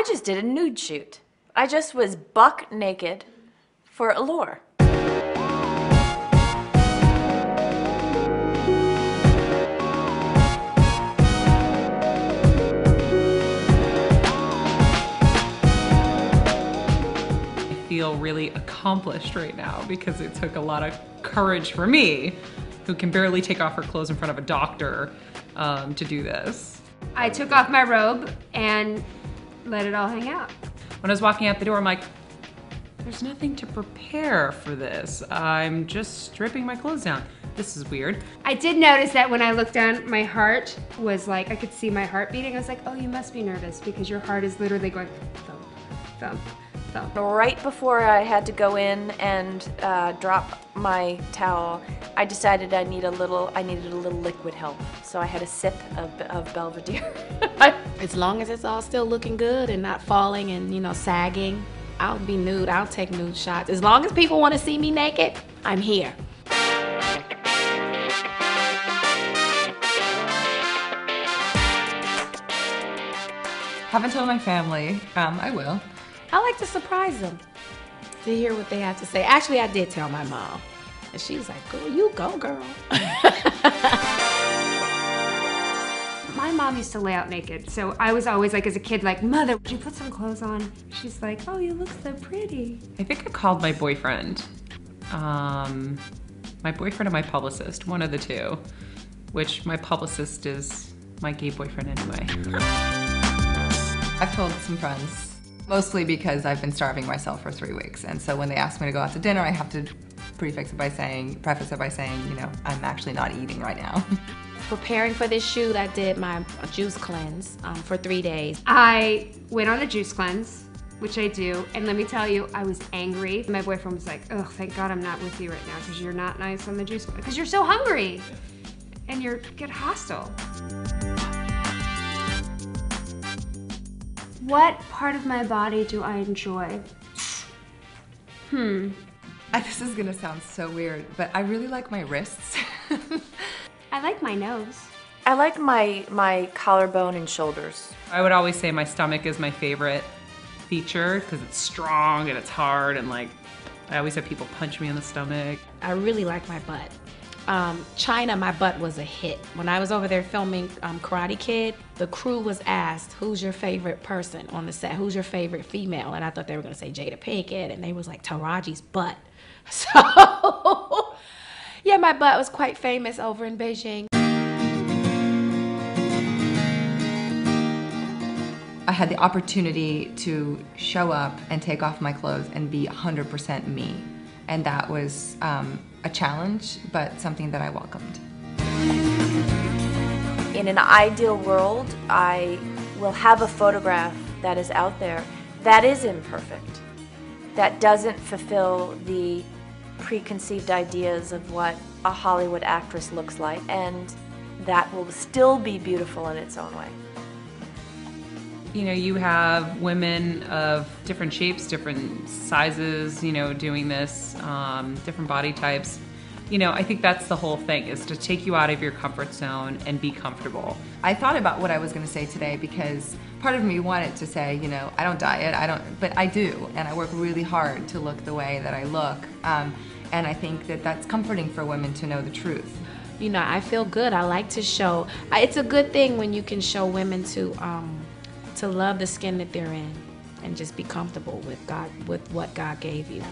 I just did a nude shoot. I just was buck naked for allure. I feel really accomplished right now because it took a lot of courage for me, who can barely take off her clothes in front of a doctor, um, to do this. I took off my robe and let it all hang out. When I was walking out the door, I'm like, there's nothing to prepare for this. I'm just stripping my clothes down. This is weird. I did notice that when I looked down, my heart was like, I could see my heart beating. I was like, oh, you must be nervous because your heart is literally going thump, thump, thump. Right before I had to go in and uh, drop my towel, I decided I need a little. I needed a little liquid help, so I had a sip of, of Belvedere. As long as it's all still looking good and not falling and, you know, sagging, I'll be nude. I'll take nude shots. As long as people want to see me naked, I'm here. Haven't told my family. Um, I will. I like to surprise them to hear what they have to say. Actually, I did tell my mom. And she was like, girl, you go, girl. My mom used to lay out naked, so I was always like, as a kid, like, mother, would you put some clothes on? She's like, oh, you look so pretty. I think I called my boyfriend. Um, my boyfriend and my publicist, one of the two. Which my publicist is my gay boyfriend anyway. I've told some friends, mostly because I've been starving myself for three weeks. And so when they ask me to go out to dinner, I have to prefix it by saying, preface it by saying, you know, I'm actually not eating right now. Preparing for this shoot, I did my juice cleanse um, for three days. I went on a juice cleanse, which I do, and let me tell you, I was angry. My boyfriend was like, oh, thank God I'm not with you right now because you're not nice on the juice cleanse because you're so hungry and you get hostile. What part of my body do I enjoy? Hmm. I- this is gonna sound so weird, but I really like my wrists. I like my nose. I like my my collarbone and shoulders. I would always say my stomach is my favorite feature because it's strong and it's hard and like I always have people punch me in the stomach. I really like my butt. Um, China, my butt was a hit. When I was over there filming um, Karate Kid, the crew was asked, "Who's your favorite person on the set? Who's your favorite female?" And I thought they were gonna say Jada Pinkett, and they was like Taraji's butt. So, yeah, my butt was quite famous over in Beijing. I had the opportunity to show up and take off my clothes and be 100% me. And that was um, a challenge, but something that I welcomed. In an ideal world, I will have a photograph that is out there that is imperfect, that doesn't fulfill the preconceived ideas of what a Hollywood actress looks like, and that will still be beautiful in its own way. You know, you have women of different shapes, different sizes, you know, doing this, um, different body types. You know, I think that's the whole thing is to take you out of your comfort zone and be comfortable. I thought about what I was going to say today because part of me wanted to say, you know, I don't diet, I don't, but I do, and I work really hard to look the way that I look. Um, and I think that that's comforting for women to know the truth. You know, I feel good. I like to show. It's a good thing when you can show women to um, to love the skin that they're in, and just be comfortable with God, with what God gave you.